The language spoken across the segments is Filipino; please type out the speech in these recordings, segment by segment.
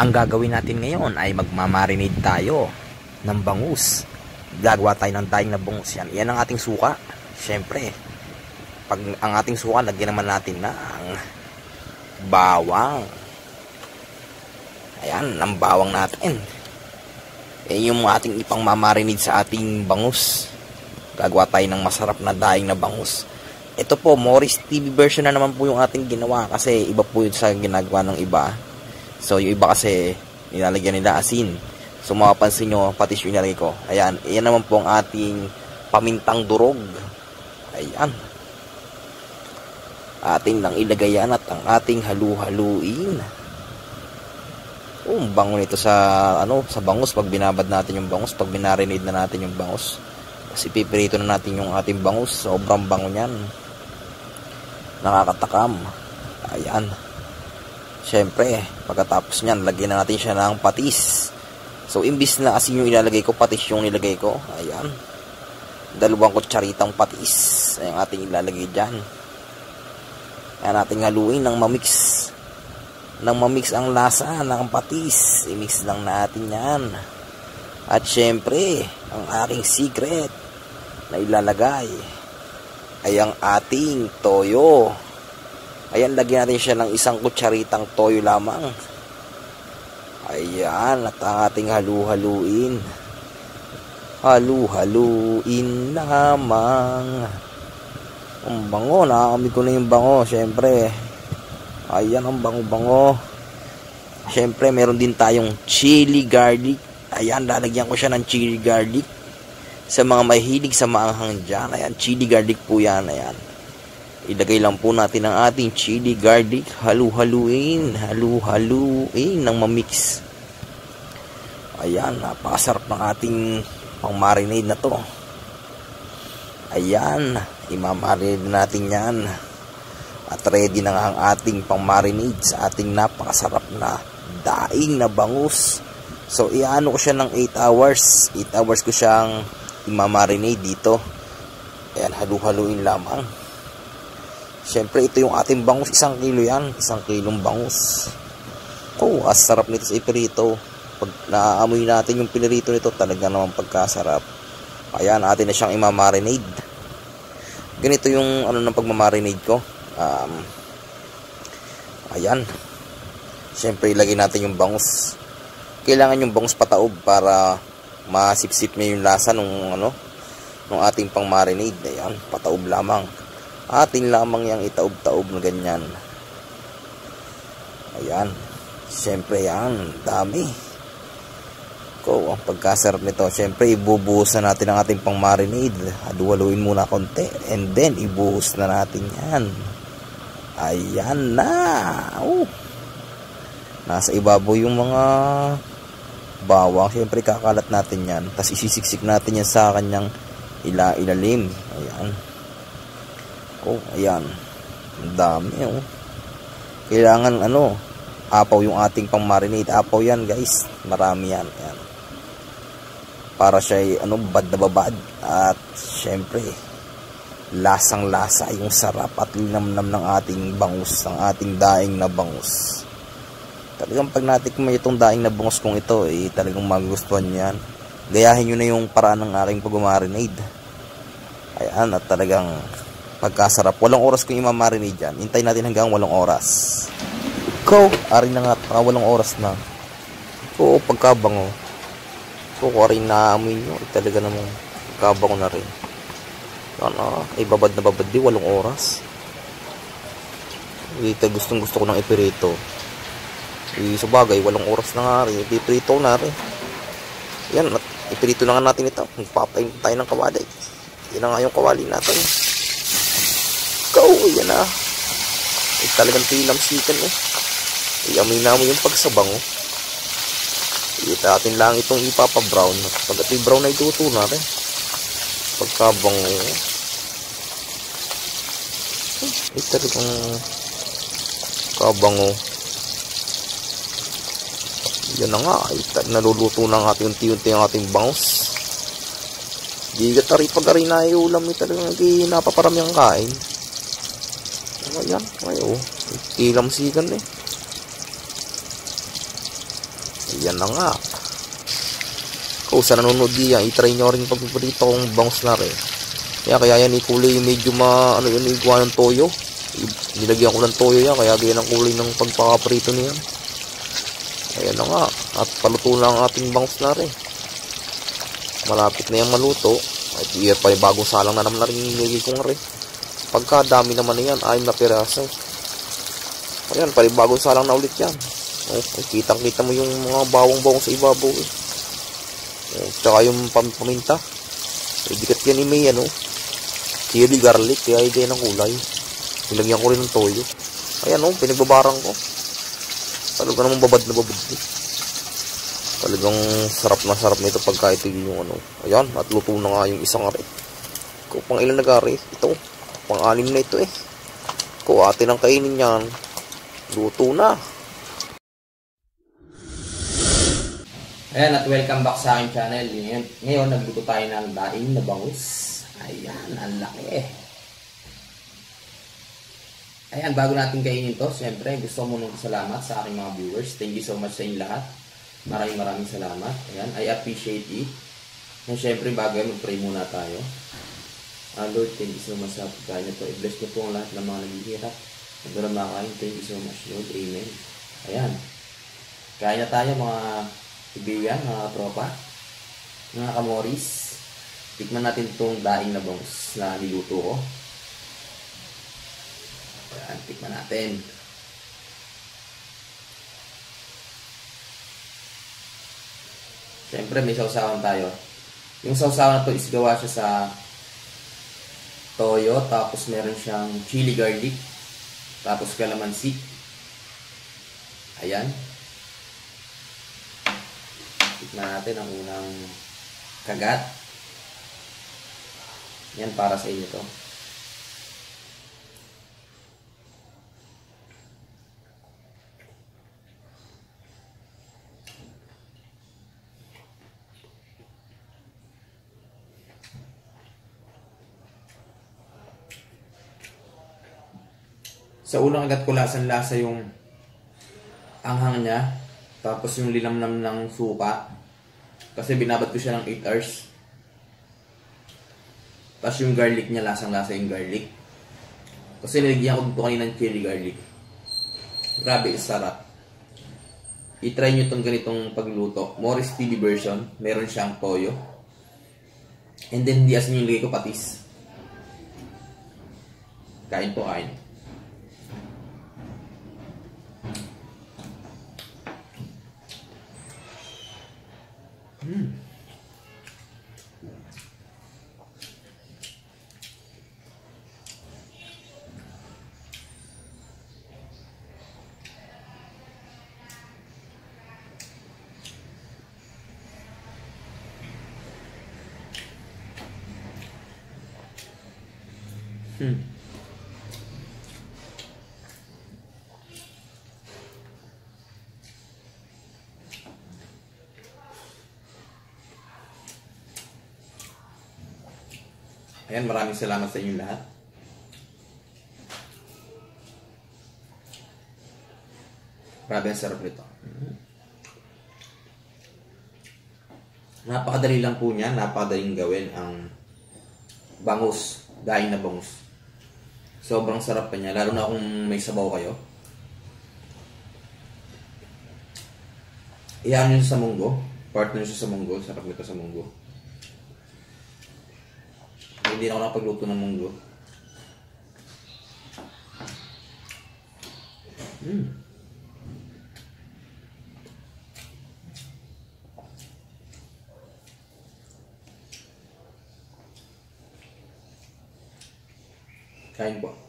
Ang gagawin natin ngayon ay magmamarinade tayo ng bangus. Gagawa tayo ng daing na bangus yan. Yan ang ating suka. Siyempre, pag ang ating suka, lagyan naman natin ng bawang. Ayan, ang bawang natin. Yan yung ating ipang mamarinade sa ating bangus. Gagawa tayo ng masarap na daing na bangus. Ito po, Morris TV version na naman po yung ating ginawa kasi iba po yun sa ginagawa ng iba. So, yung iba kasi nilalagyan nila asin. So, mapapansin nyo, patis yung nilagay ko. Ayan, iyan naman po ang ating pamintang durog. Ayan. Ating nang ilagay yan at ang ating halu-haluin. Oh, bango nito sa ano, sa bangus pag binabad natin yung bangus, pag binarinade na natin yung bangus. Kasi pipirito na natin yung ating bangus, sobrang bango niyan. Nakakatakam. Ayan. Siyempre, pagkatapos niyan, lagyan na natin siya ng patis. So, imbis na asin yung ilalagay ko, patis yung nilagay ko. Ayan. Dalawang kutsaritang patis. Ayan ating ilalagay dyan. Ayan ating haluin ng mamix. Nang mamix ang lasa ng patis. I-mix lang natin yan. At syempre, ang aking secret na ilalagay ay ang ating toyo. Ayan, lagyan natin siya ng isang kutsaritang toyo lamang. Ayan, at ang ating halu-haluin. Halu-haluin lamang. Ang bango, nakakamig ko na yung bango, syempre. Ayan, ang bango-bango. Syempre, meron din tayong chili garlic. Ayan, lalagyan ko siya ng chili garlic. Sa mga mahilig sa maanghang dyan, ayan, chili garlic po yan, ayan. Ilagay lang po natin ang ating chili garlic. Halu-haluin. Halu-haluin ng mamix. Ayan, napakasarap ng ating pang marinade na to. Ayan, imamarinade natin yan. At ready na nga ang ating pang marinade sa ating napakasarap na daing na bangus. So, iano ko siya ng 8 hours. 8 hours ko siyang imamarinade dito. Ayan, halu-haluin lamang. Siyempre, ito yung ating bangus. Isang kilo yan. Isang kilong bangus. Oh, as sarap nito sa ipirito. Pag naaamoy natin yung pinirito nito, talaga naman pagkasarap. Ayan, atin na siyang imamarinade. Ganito yung ano ng pagmamarinade ko. Um, ayan. Siyempre, ilagay natin yung bangus. Kailangan yung bangus pataob para masipsip niya yung lasa nung ano, nung ating pang marinade. Ayan, pataob lamang atin lamang yung itaob-taob na ganyan. Ayan. Syempre yan dami. Ko ang pagkasarap nito. Syempre ibubuhos na natin ang ating pang marinade haluhaluin muna konti. And then ibuhos na natin yan. Ayan na! Oh. nasa ibabaw yung mga bawang. Syempre kakalat natin yan. Tapos isisiksik natin yan sa kanyang ila ilalim ayan Oh, ayan. Ang dami, oh. Kailangan, ano, apaw yung ating pang marinade. Apaw yan, guys. Marami yan. Ayan. Para siya, ano, bad na babad. At, syempre, lasang-lasa yung sarap at linamnam ng ating bangus, ng ating daing na bangus. Talagang pag natikman itong daing na bangus kong ito, eh, talagang magustuhan yan. Gayahin nyo na yung paraan ng aking pag-marinade. Ayan, at talagang pagkasarap. Walang oras kung imamarinate dyan. Hintay natin hanggang walong oras. Ko, ari na nga, mga walong oras na. Oo, pagkabango. So, kung ari naamoy nyo, eh, talaga namang pagkabango na rin. Ano, ay babad na babad di, walong oras. Dito, gustong gusto ko ng ipirito. Eh, sa bagay, walong oras na nga rin. Ipirito na rin. Yan, ipirito na nga natin ito. Magpapain tayo ng kawali. Yan na nga yung kawali natin. Go! Yan na. Ay, talagang tilamsikan eh. Iamoy na mo yung pagsabango. Ita atin lang itong ipapa-brown. Pag ito'y brown na ituto natin. Pagkabango. Ay, talagang kabango. Yan na nga. Ay, naluluto na nga unti-unti ang ating bangus. Di ka tari pag na iulam ni talagang napaparami ang kain. Ayan, ay oh. Tilamsikan eh. Yan na nga. Kung sa nanonood diyan, itry nyo rin pagpaprito kong bangus na rin. Kaya kaya yan ikulay medyo ma ano yun iguan ng toyo. Nilagyan ko ng toyo yan kaya ganyan ang kulay ng pagpakaprito niyan. Ayan na nga. At paluto na ang ating bangus na rin. Malapit na yung maluto. At iya pa yung bagong salang na naman na rin nilagay ko nga rin. Pagka dami naman na yan, ayun na piraso. Ayan, bagong salang na ulit yan. Oh, kitang-kita mo yung mga bawang-bawang sa ibabaw eh. Oh, tsaka yung pam paminta. Eh, yan ni May, ano. Chili garlic, kaya hindi ng kulay. Nilagyan ko rin ng toyo. Ayan, oh, pinagbabarang ko. Talaga namang babad na babad. Eh. Talagang sarap na sarap nito pagka ito yung ano. Ayan, at luto na nga yung isang ari. Kung pang ilan na gari, ito. Pang anim na ito eh. Kung atin ang kainin yan, luto na. Ayan, at welcome back sa aking channel. Ngayon, ngayon nagluto tayo ng daing na bangus. Ayan, ang laki. Ayan, bago natin kainin to, siyempre gusto mo nung salamat sa aking mga viewers. Thank you so much sa inyo lahat. Maraming maraming salamat. Ayan, I appreciate it. And siyempre, bago mag-pray muna tayo. Uh, Lord, thank you so much sa pagkain na to. I-bless niyo po ang lahat ng mga naghihirap. Nagkaroon makakain. Thank you so much, Lord. Amen. Ayan. Kaya na tayo mga kaibigan, mga tropa, mga kamoris. Tikman natin itong daing na bangus na niluto ko. Ayan, tikman natin. Siyempre, may sausawan tayo. Yung sausawan na to is gawa siya sa toyo, tapos meron siyang chili garlic, tapos kalamansi. Ayan. Tikman natin ang unang kagat. Yan para sa inyo to. Sa unang agat ko lasan-lasa yung anghang niya. Tapos yung linamnam ng suka. Kasi binabad ko siya ng 8 hours. Tapos yung garlic niya, lasang-lasa yung garlic. Kasi nilagyan ko dito kanina ng chili garlic. Grabe, sarap. I-try nyo itong ganitong pagluto. Morris TV version. Meron siyang toyo. And then, di asin yung lagay ko patis. Kain po, kain. Hmm. Ayan, maraming salamat sa inyo lahat. Grabe ang sarap nito. Napakadali lang po niya, napakadaling gawin ang bangus, daing na bangus. Sobrang sarap pa niya, lalo na kung may sabaw kayo. Iyan yun sa munggo, partner siya sa munggo, sarap nito sa munggo. Hindi na ako nakapagluto ng munggo. Mm. Kain po.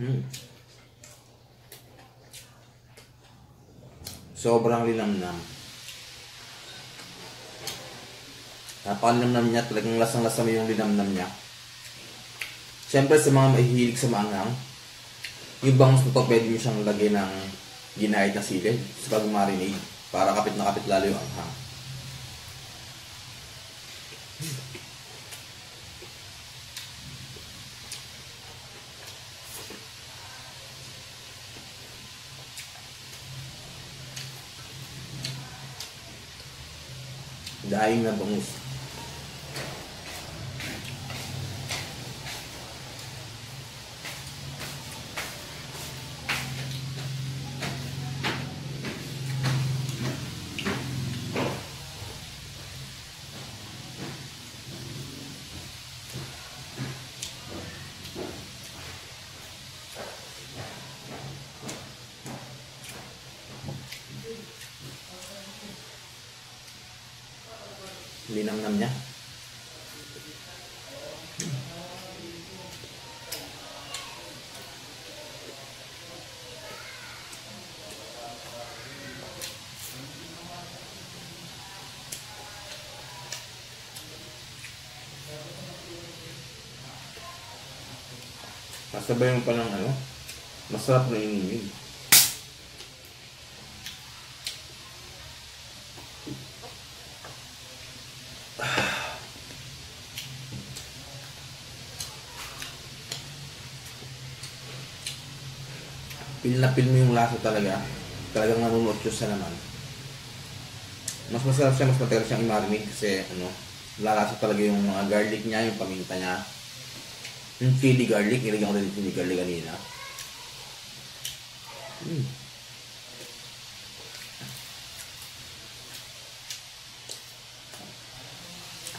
Hmm. Sobrang linamnam. Napakanamnam niya. Talagang lasang-lasang yung linamnam niya. Siyempre, sa mga mahihilig sa maanghang, yung bangus nito pwede mo siyang lagay ng ginahit na silid sa pag-marinade para kapit na kapit lalo yung anghang. Hmm. Dahil na bangus. Linamnam niya. Kasabay mo pa ng ano, masarap na inumin. Pil na pil mo yung lasa talaga. Talagang nanunot yun sa naman. Mas masarap siya, mas matagal siyang i-marinate kasi ano, lalasa talaga yung mga garlic niya, yung paminta niya. Yung chili garlic, nilagyan ko din yung chili garlic kanina. Mm.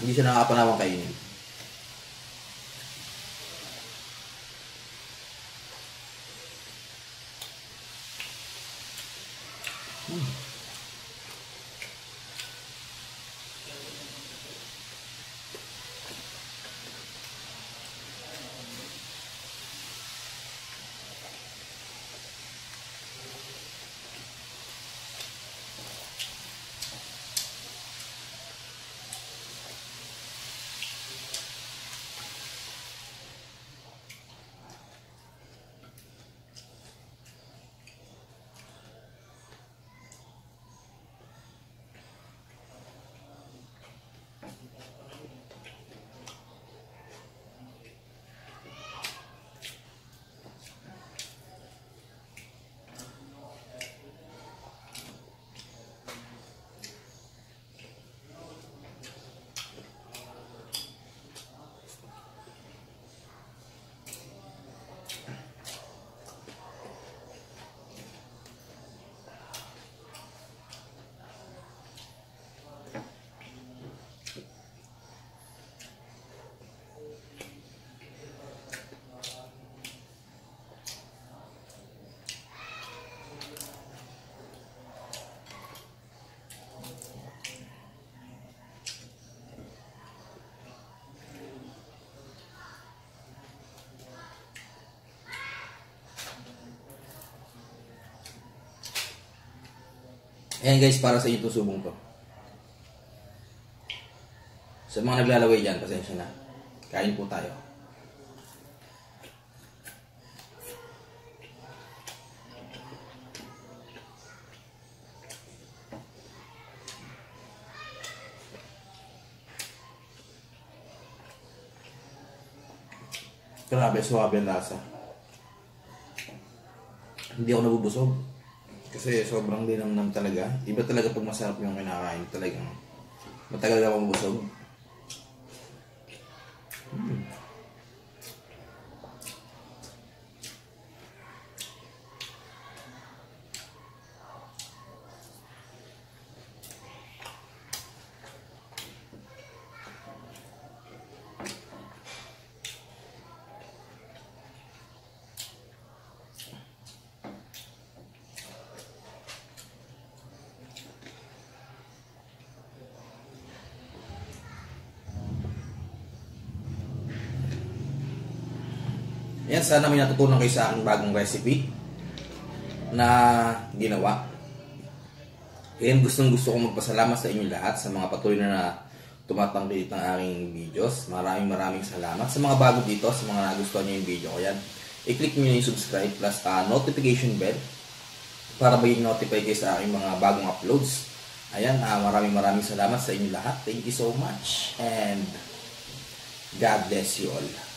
Hindi siya nakapanawang kainin. Ayan guys, para sa inyo itong subong to. Sa mga naglalaway dyan, pasensya na. Kain po tayo. Grabe, suwabe ang lasa. Hindi ako nabubusog. Kasi sobrang linamnam talaga. Iba talaga pag masarap yung kinakain. Talagang matagal ka mabusog. Yan, sana may natutunan kayo sa aking bagong recipe na ginawa. Yan, gustong gusto kong magpasalamat sa inyo lahat sa mga patuloy na tumatangkilit ng aking videos. Maraming maraming salamat. Sa mga bago dito, sa mga nagustuhan nyo yung video ko yan, i-click nyo yung subscribe plus uh, notification bell para maging notify kayo sa aking mga bagong uploads. Ayan, ah, maraming maraming salamat sa inyo lahat. Thank you so much. And God bless you all.